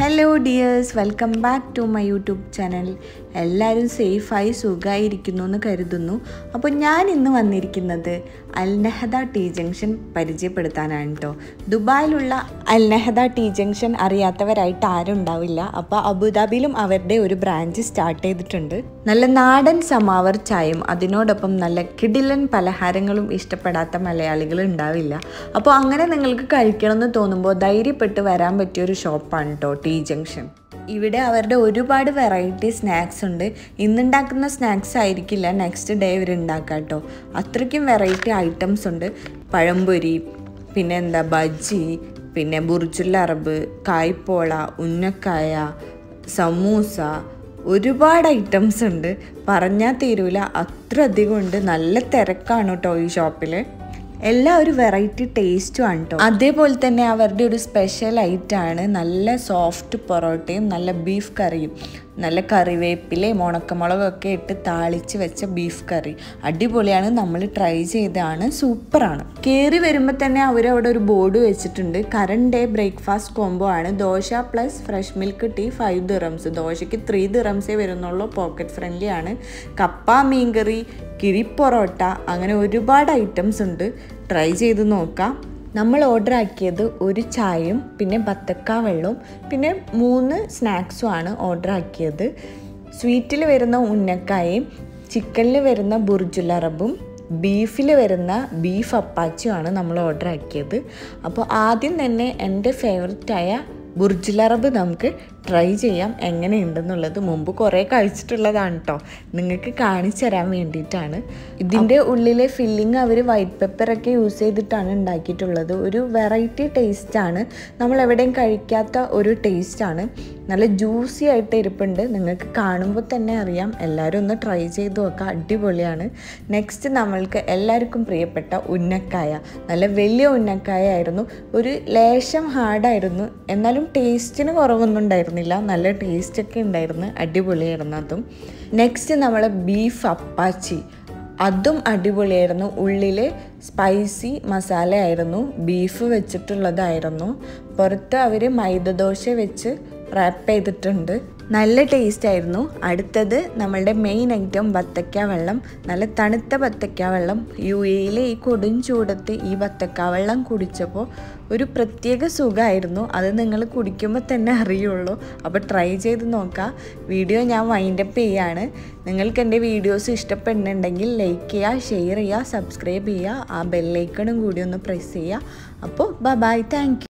Hello dears welcome back to my YouTube channel എല്ലാവരും സേഫായി സുഖമായിരിക്കുന്നു എന്ന് കരുതുന്നു. അപ്പോൾ ഞാൻ ഇന്ന് വന്നിരിക്കുന്നത് അൽനഹദ ടീ ജംഗ്ഷൻ പരിചയപ്പെടുത്താനാണ് കേട്ടോ ദുബായിലുള്ള അൽനഹദ ടീ ജംഗ്ഷൻ അറിയാത്തവരായിട്ട് ആരും ഉണ്ടാവില്ല. അപ്പോൾ അബുദാബിയിലും അവരുടെ ഒരു ബ്രാഞ്ച് സ്റ്റാർട്ട് ചെയ്തിട്ടുണ്ട്. നല്ല നാടൻ സമാവർ ചായയും അതിനോടൊപ്പം നല്ല കിടിലൻ പലഹാരങ്ങളും ഇഷ്ടപ്പെടാത്ത മലയാളികൾ ഉണ്ടാവില്ല. അപ്പോൾ അങ്ങനെ നിങ്ങൾക്ക് കഴിക്കണമെന്ന് തോന്നുമ്പോൾ ധൈര്യപ്പെട്ട് വരാൻ പറ്റിയ ഒരു ഷോപ്പാണ് കേട്ടോ ജംഗ്ഷൻ ഇവിടെ അവരുടെ ഒരുപാട് വെറൈറ്റി സ്നാക്സ് ഉണ്ട്. ഇന്നുണ്ടാക്കുന്ന സ്നാക്സ് ആയിരിക്കില്ല. നെക്സ്റ്റ് ഡേ ഇവർ ഉണ്ടാക്കുക കേട്ടോ. അത്രയ്ക്കും വെറൈറ്റി ഐറ്റംസ് ഉണ്ട്. പഴംപൊരി പിന്നെ എന്താ ബജ്ജി പിന്നെ ബുർജുൽ അറബ് കായ്പോള ഉന്നക്കായ സമൂസ ഒരുപാട് ഐറ്റംസ് ഉണ്ട്. പറഞ്ഞാൽ തീരൂല. അത്ര അധികം ഉണ്ട്. നല്ല തിരക്കാണ് കേട്ടോ ഈ ഷോപ്പിൽ എല്ലാം ഒരു വെറൈറ്റി ടേസ്റ്റും ആണ് കേട്ടോ അതേപോലെ തന്നെ അവരുടെ ഒരു സ്പെഷ്യൽ ഐറ്റാണ് നല്ല സോഫ്റ്റ് പൊറോട്ടയും നല്ല ബീഫ് കറിയും നല്ല കറിവേപ്പിലയും ഉണക്കമുളകൊക്കെ ഇട്ട് താളിച്ച് വെച്ച ബീഫ് കറി അടിപൊളിയാണ് നമ്മൾ ട്രൈ ചെയ്തതാണ് സൂപ്പറാണ് കയറി വരുമ്പോൾ തന്നെ അവരവിടെ ഒരു ബോർഡ് വെച്ചിട്ടുണ്ട്. കറണ്ട് ഡേ ബ്രേക്ക്ഫാസ്റ്റ് കോംബോ ആണ്. Dosa plus fresh milk tea five dirhams ദോശയ്ക്ക് ത്രീ ദിറംസേ വരുന്നുള്ളൂ പോക്കറ്റ് ഫ്രണ്ട്ലി ആണ്. കപ്പ മീൻകറി കിഴി പൊറോട്ട അങ്ങനെ ഒരുപാട് ഐറ്റംസ് ഉണ്ട്. ട്രൈ ചെയ്ത് നോക്കാം. നമ്മൾ ഓർഡർ ആക്കിയത് ഒരു ചായയും പിന്നെ ബത്തക്ക വെള്ളവും പിന്നെ മൂന്ന് സ്നാക്സും ആണ് ഓർഡർ ആക്കിയത്. സ്വീറ്റിൽ വരുന്ന ഉന്നക്കായയും ചിക്കനിൽ വരുന്ന ബുർജുല റബും ബീഫിൽ വരുന്ന ബീഫ് അപ്പാച്ചുമാണ് നമ്മൾ ഓർഡർ ആക്കിയത്. അപ്പോൾ ആദ്യം തന്നെ എന്റെ ഫേവററ്റായ ബുർജുലറബ് നമുക്ക് ട്രൈ ചെയ്യാം എങ്ങനെയുണ്ടെന്നുള്ളത്. മുമ്പ് കുറേ കഴിച്ചിട്ടുള്ളതാണ് കേട്ടോ നിങ്ങൾക്ക് കാണിച്ചു തരാൻ വേണ്ടിയിട്ടാണ്. ഇതിന്റെ ഉള്ളിലെ ഫില്ലിങ് അവർ വൈറ്റ് പെപ്പറൊക്കെ യൂസ് ചെയ്തിട്ടാണ് ഉണ്ടാക്കിയിട്ടുള്ളത്. ഒരു വെറൈറ്റി ടേസ്റ്റാണ് നമ്മൾ എവിടെയും കഴിക്കാത്ത ഒരു ടേസ്റ്റാണ് നല്ല ജ്യൂസി ആയിട്ട് ഇരിപ്പുണ്ട്. നിങ്ങൾക്ക് കാണുമ്പോൾ തന്നെ അറിയാം. എല്ലാവരും ഒന്ന് ട്രൈ ചെയ്ത് നോക്കുക അടിപൊളിയാണ്. നെക്സ്റ്റ് നമ്മൾക്ക് എല്ലാവർക്കും പ്രിയപ്പെട്ട ഉന്നക്കായ. നല്ല വലിയ ഉന്നക്കായ ആയിരുന്നു. ഒരു ലേശം ഹാർഡായിരുന്നു എന്നാലും ടേസ്റ്റിന് കുറവൊന്നും ഉണ്ടായിരുന്നില്ല. നല്ല ടേസ്റ്റൊക്കെ ഉണ്ടായിരുന്നു. അടിപൊളിയായിരുന്നു അതും. നെക്സ്റ്റ് നമ്മൾ ബീഫ് അപ്പാച്ചി. അതും അടിപൊളിയായിരുന്നു. ഉള്ളിൽ സ്പൈസി മസാല ആയിരുന്നു. ബീഫ് വെച്ചിട്ടുള്ളതായിരുന്നു. പുറത്ത് അവർ മൈദദോശ വെച്ച് റാപ്പ് ചെയ്തിട്ടുണ്ട്. നല്ല ടേസ്റ്റ് ആയിരുന്നു. അടുത്തത് നമ്മളുടെ മെയിൻ ഐറ്റം ബത്തക്ക വെള്ളം. നല്ല തണുത്ത ബത്തക്ക വെള്ളം. യു എയിലെ ഈ കൊടും ചൂടത്ത് ഈ ബത്തക്ക വെള്ളം കുടിച്ചപ്പോൾ ഒരു പ്രത്യേക സുഖമായിരുന്നു അത് നിങ്ങൾ കുടിക്കുമ്പോൾ തന്നെ അറിയുള്ളൂ. അപ്പോൾ ട്രൈ ചെയ്ത് നോക്കാം. വീഡിയോ ഞാൻ വൈൻഡപ്പ് ചെയ്യാണ്. നിങ്ങൾക്ക് എന്റെ വീഡിയോസ് ഇഷ്ടപ്പെടുന്നുണ്ടെങ്കിൽ ലൈക്ക് ചെയ്യുക ഷെയർ ചെയ്യുക സബ്സ്ക്രൈബ് ചെയ്യുക ആ ബെല്ലൈക്കണും കൂടി ഒന്ന് പ്രസ് ചെയ്യുക അപ്പോൾ ബൈ താങ്ക്